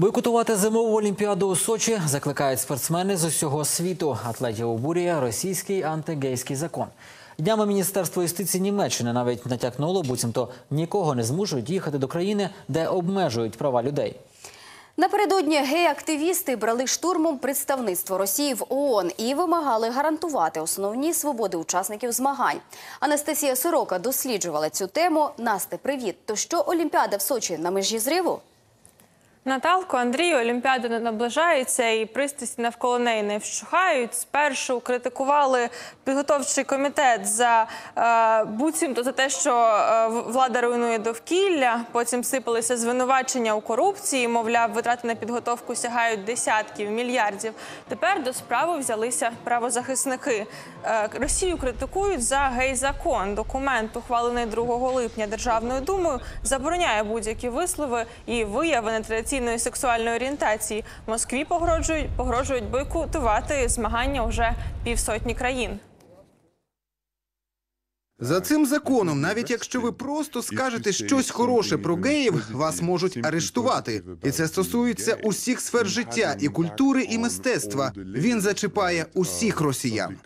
Бойкотувати зимову олімпіаду у Сочі закликають спортсмени з усього світу. Атлетів обурює російський антигейський закон. Днями Міністерство юстиції Німеччини навіть натякнуло, буцімто нікого не змушують їхати до країни, де обмежують права людей. Напередодні гей-активісти брали штурмом представництво Росії в ООН і вимагали гарантувати основні свободи учасників змагань. Анастасія Сорока досліджувала цю тему. Насте, привіт. То що Олімпіада в Сочі на межі зриву? Наталко, Андрію, Олімпіада наближається і пристрасті навколо неї не вщухають. Спершу критикували підготовчий комітет за е, буцімто за те, що е, влада руйнує довкілля. Потім сипалися звинувачення у корупції. Мовляв, витрати на підготовку сягають десятків мільярдів. Тепер до справи взялися правозахисники. Е, Росію критикують за гей-закон. Документ, ухвалений 2 липня Державною думою, забороняє будь-які вислови і вияви нетрадиційної сексуальної орієнтації. Москві погрожують погрожують бойкотувати змагання вже півсотні країн. За цим законом, навіть якщо ви просто скажете щось хороше про геїв, вас можуть арештувати. І це стосується усіх сфер життя, і культури, і мистецтва. Він зачіпає усіх росіян.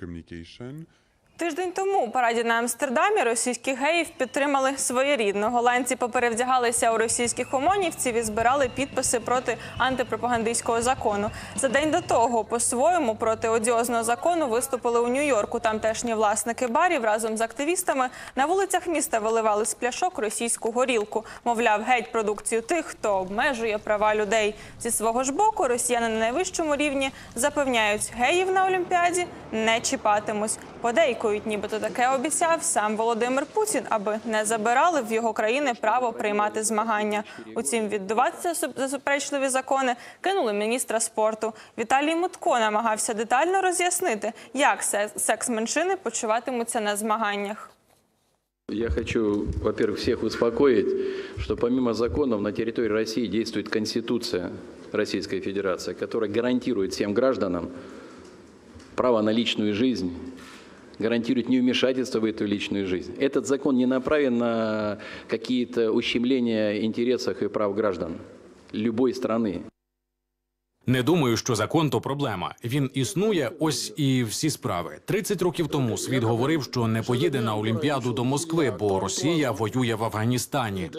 Тиждень тому у параді на Амстердамі російських геїв підтримали своєрідно. Голландці поперевдягалися у російських омонівців і збирали підписи проти антипропагандистського закону. За день до того, по-своєму, проти одіозного закону виступили у Нью-Йорку. Тамтешні власники барів разом з активістами на вулицях міста виливали з пляшок російську горілку. Мовляв, геть продукцію тих, хто обмежує права людей. Зі свого ж боку, росіяни на найвищому рівні запевняють, геїв на Олімпіаді не чіпатимуть. Подейкують, нібито таке обіцяв сам Володимир Путін, аби не забирали в його країни право приймати змагання. Утім, віддуватися за суперечливі закони кинули міністра спорту. Віталій Мутко намагався детально роз'яснити, як секс-меншини почуватимуться на змаганнях. Я хочу, во-первых, всех успокоить, что помимо законов на территории России действует Конституция Российской Федерации, которая гарантирует всем гражданам право на личную жизнь, гарантирует невмешательство в эту личную жизнь. Этот закон не направлен на какие-то ущемления интересов и прав граждан любой страны. Не думаю, що закон то проблема. Він існує, ось і всі справи. 30 років тому світ говорив, що не поїде на Олімпіаду до Москви, бо Росія воює в Афганістані.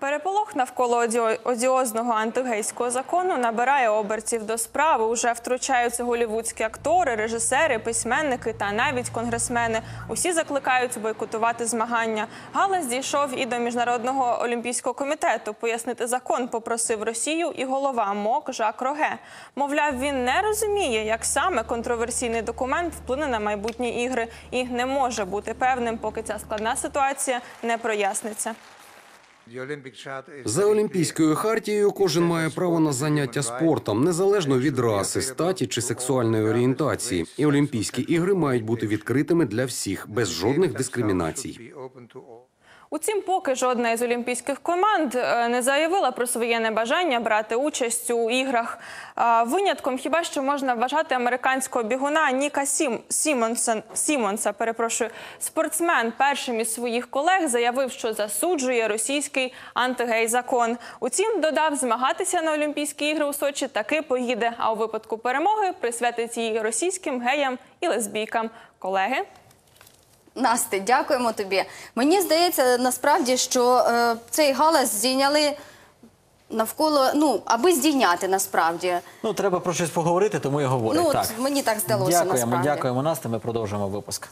Переполох навколо одіозного антигейського закону набирає обертів до справи. Уже втручаються голівудські актори, режисери, письменники та навіть конгресмени. Усі закликають бойкотувати змагання. Галас дійшов і до міжнародного олімпійського комітету. Пояснити закон попросив Росію і голова МОК Жак Роге. Мовляв, він не розуміє, як саме контроверсійний документ вплине на майбутні ігри, і не може бути певним, поки ця складна ситуація не проясниться. За олімпійською хартією кожен має право на заняття спортом, незалежно від раси, статі чи сексуальної орієнтації. І Олімпійські ігри мають бути відкритими для всіх, без жодних дискримінацій. Утім, поки жодна із олімпійських команд е, не заявила про своє небажання брати участь у іграх. Винятком хіба що можна вважати американського бігуна Ніка Сім Сімонса. Сімонса. Перепрошую, спортсмен першим із своїх колег заявив, що засуджує російський антигей закон. Утім, додав, змагатися на Олімпійські ігри у Сочі таки поїде. А у випадку перемоги присвятить її російським геям і лесбійкам. Колеги. Насте, дякуємо тобі. Мені здається, насправді, що е, цей галас здійняли навколо, ну, аби здійняти насправді. Ну треба про щось поговорити, тому і говорять. Ну, так. мені так здалося Дякуємо, насправді. дякуємо, Насте. Ми продовжуємо випуск.